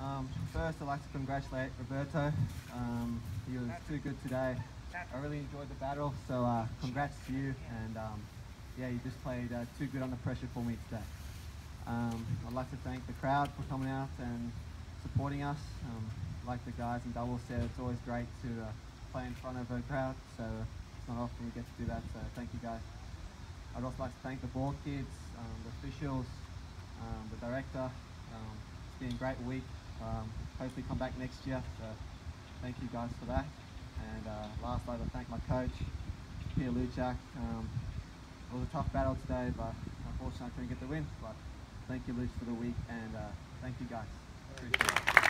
Um, first, I'd like to congratulate Roberto. Um, he was too good today. I really enjoyed the battle, so uh, congrats to you. And um, yeah, you just played uh, too good under pressure for me today. Um, I'd like to thank the crowd for coming out and supporting us. Um, like the guys in double said, it's always great to uh, play in front of a crowd, so it's not often we get to do that. So thank you guys. I'd also like to thank the ball kids, um, the officials, the director. It's been a great week. Um, hopefully come back next year. So thank you guys for that. And uh, last, I'd to thank my coach, Peter Luczak. Um, it was a tough battle today, but unfortunately I couldn't get the win. But thank you, Luch, for the week, and uh, thank you guys. Appreciate it.